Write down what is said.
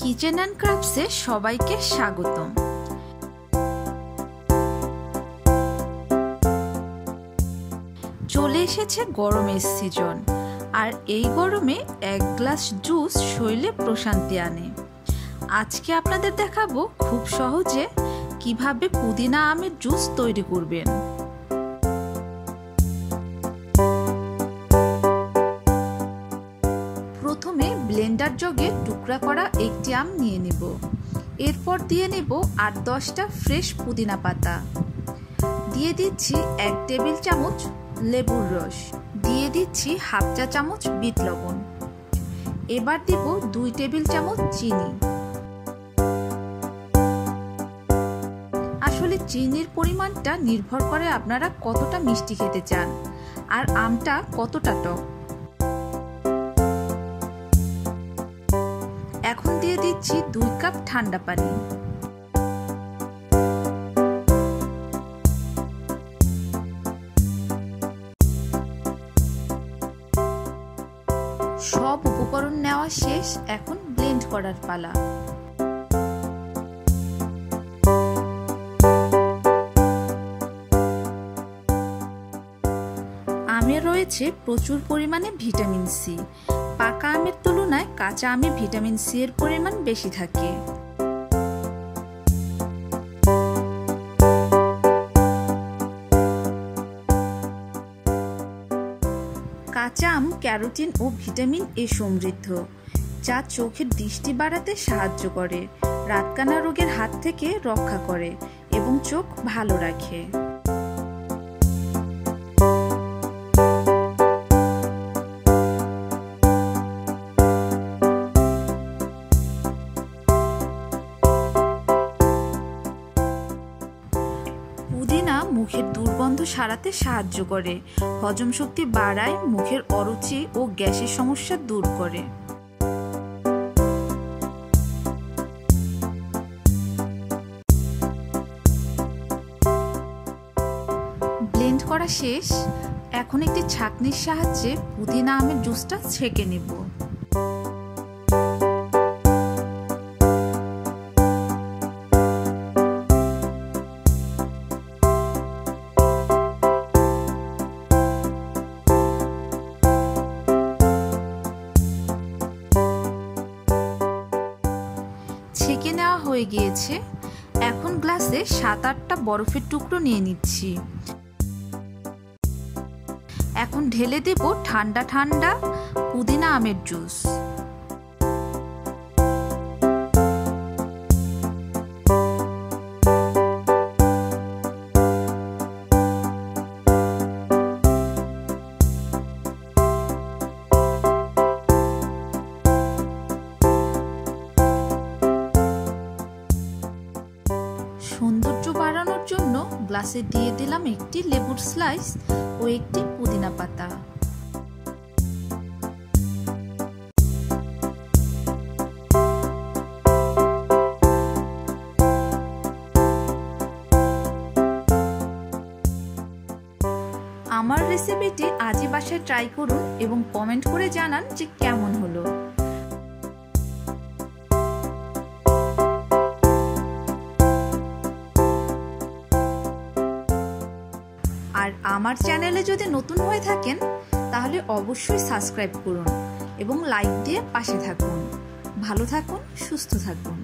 Kitchen and ক্রাফটসে সবাইকে স্বাগতম। চলে এসেছে গরমের সিজন আর এই গরমে এক গ্লাস জুস শরীরে প্রশান্তি আনে। আজকে আপনাদের দেখাবো খুব সহজে কীভাবে পুদিনা আমের জুস তৈরি করবেন। ব্লেন্ডার জগে টুকরা করা একটি আম নিয়ে নেব। এরপর দিয়ে নেব আট দশটা ফ্রেশ পুদিনা পাতা। দিয়ে দিচ্ছি এক টেবিল চামচ লেবুর রস। দিয়ে দিচ্ছি হাফ চা চামচ বিট লবণ। এবার দেব দুই টেবিল চামচ চিনি। আসলে চিনির পরিমাণটা নির্ভর করে আপনারা কতটা মিষ্টি খেতে চান, আর আমটা কতটা টক। এখন দিয়ে দিচ্ছি দুই কাপ ঠান্ডা পানি। সব উপকরণ নেওয়া শেষ, এখন ব্লেন্ড করার পালা। আমে রয়েছে প্রচুর পরিমাণে ভিটামিন সি। পাকা আমের তুলনায় কাঁচা আমে ভিটামিন সি এর পরিমাণ বেশি থাকে। কাঁচা আম, ক্যারোটিন ও ভিটামিন এ সমৃদ্ধ, যা চোখের দৃষ্টি বাড়াতে সাহায্য করে, রাতকানা রোগের হাত থেকে রক্ষা করে এবং চোখ ভালো রাখে। মুখের দুর্গন্ধ সারাতে সাহায্য করে। হজম শক্তি বাড়ায়, মুখের অরুচি ও গ্যাসের সমস্যা দূর করে। ব্লেন্ড করা শেষ। এখন একটি ছাকনির সাহায্যে পুদিনা আমের জুসটা ছেঁকে নেব। হয়ে গিয়েছে। এখন গ্লাসে সাত আটটা বরফের টুকরো নিয়ে নিচ্ছি। এখন ঢেলে দেব ঠান্ডা ঠান্ডা পুদিনা আমের জুস। গ্লাসে দিয়ে দিলাম একটি লেবুর স্লাইস ও একটি পুদিনা পাতা। আমার রেসিপিটি আজই বাসায় ট্রাই করুন এবং কমেন্ট করে জানান যে কেমন হলো। আমার চ্যানেলে যদি নতুন হয়ে থাকেন, তাহলে অবশ্যই সাবস্ক্রাইব করুন এবং লাইক দিয়ে পাশে থাকুন। ভালো থাকুন, সুস্থ থাকুন।